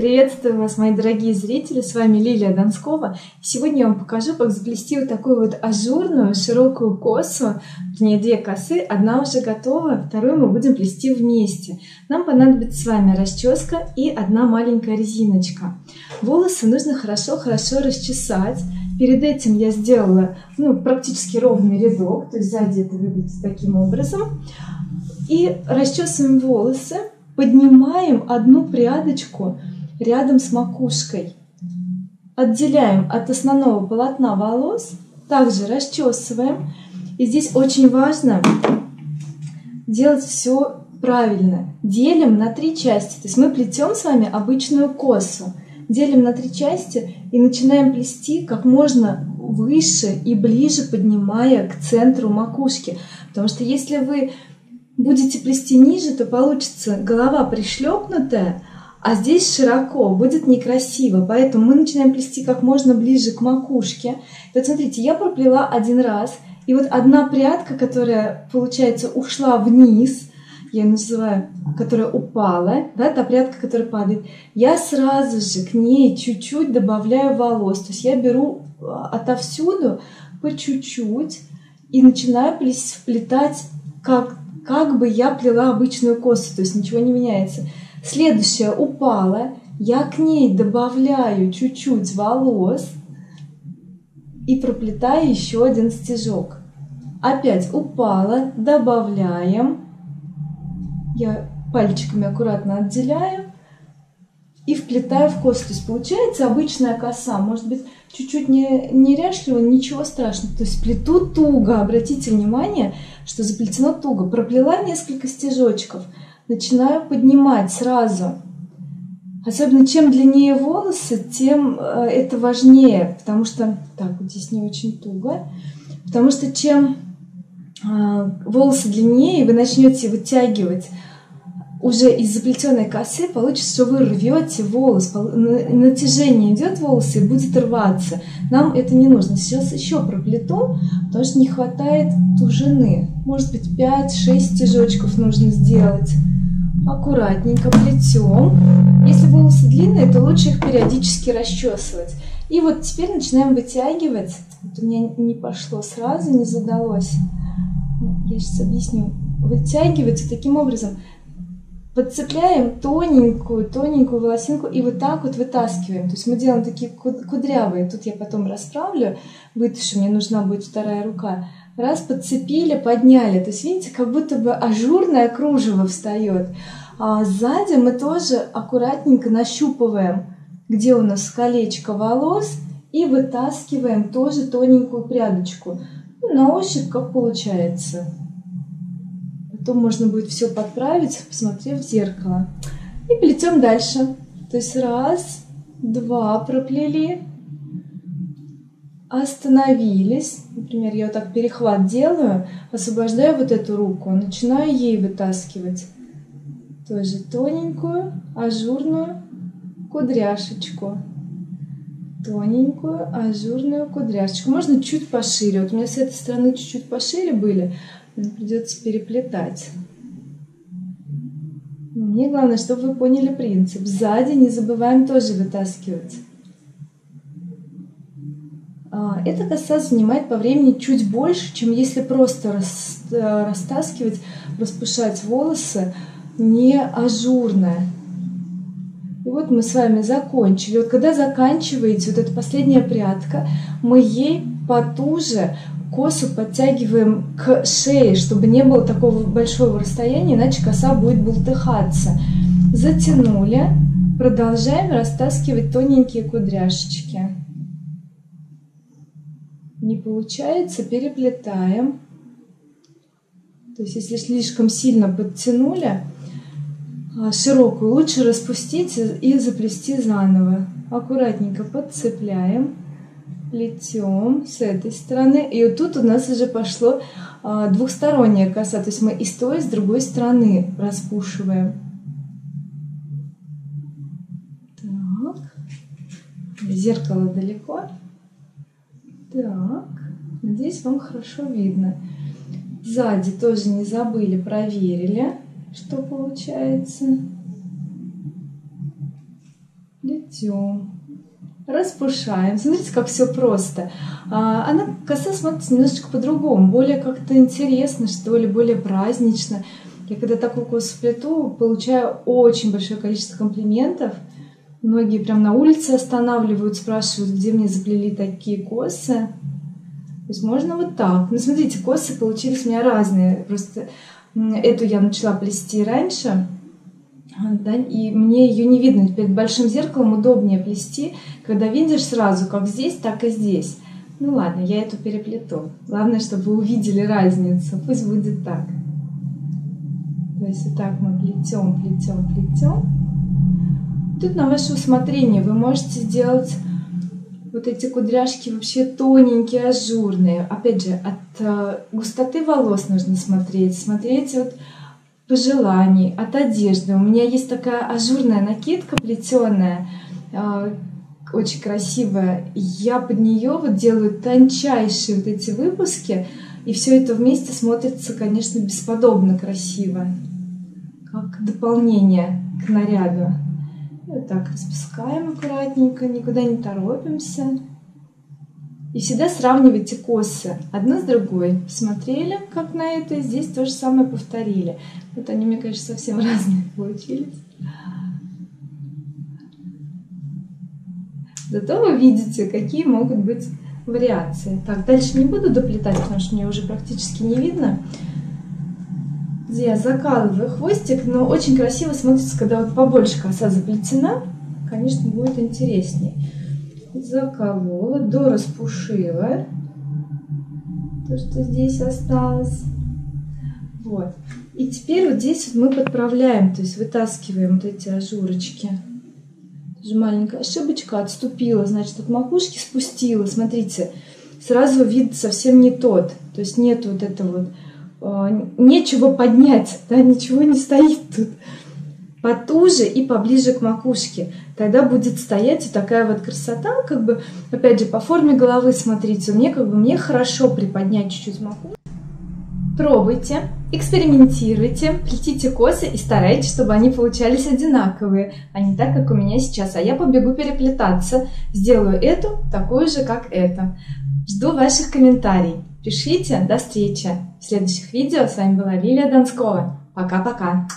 Приветствую вас, мои дорогие зрители, с вами Лилия Донскова. Сегодня я вам покажу, как заплести вот такую вот ажурную широкую косу, вернее две косы, одна уже готова, вторую мы будем плести вместе. Нам понадобится с вами расческа и одна маленькая резиночка. Волосы нужно хорошо-хорошо расчесать. Перед этим я сделала ну, практически ровный рядок, то есть сзади это выглядит таким образом. И расчесываем волосы, поднимаем одну прядочку рядом с макушкой. Отделяем от основного полотна волос, также расчесываем. И здесь очень важно делать все правильно. Делим на три части. То есть мы плетем с вами обычную косу. Делим на три части и начинаем плести как можно выше и ближе, поднимая к центру макушки. Потому что если вы будете плести ниже, то получится голова пришлепнутая, а здесь широко, будет некрасиво. Поэтому мы начинаем плести как можно ближе к макушке. Вот смотрите, я проплела один раз, и вот одна прядка, которая, получается, ушла вниз, я ее называю, которая упала, да, та прядка, которая падает, я сразу же к ней чуть-чуть добавляю волос. То есть я беру а, отовсюду по чуть-чуть и начинаю вплетать, как, как бы я плела обычную косу, то есть ничего не меняется. Следующая упала, я к ней добавляю чуть-чуть волос и проплетаю еще один стежок. Опять упала, добавляем. Я пальчиками аккуратно отделяю и вплетаю в косу. Получается обычная коса. Может быть, чуть-чуть не, неряшливо, ничего страшного. То есть плету туго. Обратите внимание, что заплетено туго. Проплела несколько стежочков – начинаю поднимать сразу. Особенно чем длиннее волосы, тем э, это важнее, потому что... Так, вот здесь не очень туго. Потому что чем э, волосы длиннее, вы начнете вытягивать уже из заплетенной косы, получится, что вы рвете волос, натяжение идет волосы и будет рваться. Нам это не нужно. Сейчас еще проплету, потому что не хватает тужины. Может быть, 5-6 стежочков нужно сделать аккуратненько плетем. Если волосы длинные, то лучше их периодически расчесывать. И вот теперь начинаем вытягивать. Вот у меня не пошло сразу, не задалось. Я сейчас объясню. Вытягивать таким образом. Подцепляем тоненькую, тоненькую волосинку и вот так вот вытаскиваем. То есть мы делаем такие кудрявые. Тут я потом расправлю, вытащу, мне нужна будет вторая рука. Раз подцепили, подняли. То есть, видите, как будто бы ажурное кружево встает. А сзади мы тоже аккуратненько нащупываем, где у нас колечко волос, и вытаскиваем тоже тоненькую прядочку. Ну, на ощупь как получается. Потом можно будет все подправить, посмотрев в зеркало. И плетем дальше. То есть раз, два проплели, остановились, например, я вот так перехват делаю, освобождаю вот эту руку, начинаю ей вытаскивать тоже тоненькую, ажурную кудряшечку. Тоненькую, ажурную кудряшечку. Можно чуть пошире. Вот у меня с этой стороны чуть-чуть пошире были, придется переплетать. Мне главное, чтобы вы поняли принцип. Сзади не забываем тоже вытаскивать. А, эта коса занимает по времени чуть больше, чем если просто э, растаскивать, распушать волосы не ажурная. И вот мы с вами закончили. Вот когда заканчиваете вот эта последняя прядка, мы ей потуже косу подтягиваем к шее, чтобы не было такого большого расстояния, иначе коса будет бултыхаться. Затянули. Продолжаем растаскивать тоненькие кудряшечки не получается, переплетаем. То есть, если слишком сильно подтянули а, широкую, лучше распустить и заплести заново. Аккуратненько подцепляем, плетем с этой стороны. И вот тут у нас уже пошло а, двухсторонняя коса. То есть мы и с той, и с другой стороны распушиваем. Так. Зеркало далеко. Так, надеюсь, вам хорошо видно. Сзади тоже не забыли, проверили, что получается. плетем, распушаем. Смотрите, как все просто. А, она коса смотрится немножечко по-другому, более как-то интересно, что ли, более празднично. Я когда такую косу плету, получаю очень большое количество комплиментов. Многие прям на улице останавливают, спрашивают, где мне заплели такие косы. То есть можно вот так. Ну, смотрите, косы получились у меня разные. Просто эту я начала плести раньше, да, и мне ее не видно. Перед большим зеркалом удобнее плести, когда видишь сразу, как здесь, так и здесь. Ну ладно, я эту переплету. Главное, чтобы вы увидели разницу. Пусть будет так. То есть вот так мы плетем, плетем, плетем. Тут на ваше усмотрение вы можете сделать вот эти кудряшки вообще тоненькие, ажурные. Опять же, от э, густоты волос нужно смотреть. Смотреть вот пожеланий, от одежды. У меня есть такая ажурная накидка плетеная, э, очень красивая. Я под нее вот делаю тончайшие вот эти выпуски, и все это вместе смотрится, конечно, бесподобно красиво, как дополнение к наряду. Вот так распускаем аккуратненько, никуда не торопимся. И всегда сравнивайте косы одну с другой. Посмотрели, как на это, здесь то же самое повторили. Вот они, мне кажется, совсем разные получились. Зато вы видите, какие могут быть вариации. Так, дальше не буду доплетать, потому что мне уже практически не видно я закалываю хвостик, но очень красиво смотрится, когда вот побольше коса заплетена. Конечно, будет интереснее. Заколола, дораспушила то, что здесь осталось. Вот. И теперь вот здесь вот мы подправляем, то есть вытаскиваем вот эти ажурочки. Тоже маленькая ошибочка отступила, значит, от макушки спустила. Смотрите, сразу вид совсем не тот. То есть нет вот этого вот нечего поднять, да, ничего не стоит тут. Потуже и поближе к макушке. Тогда будет стоять и такая вот красота, как бы, опять же, по форме головы смотрите, мне как бы, мне хорошо приподнять чуть-чуть макушку. Пробуйте, экспериментируйте, плетите косы и старайтесь, чтобы они получались одинаковые, а не так, как у меня сейчас. А я побегу переплетаться, сделаю эту такую же, как эта. Жду ваших комментариев. Пишите. До встречи в следующих видео. С вами была Лилия Донскова. Пока-пока.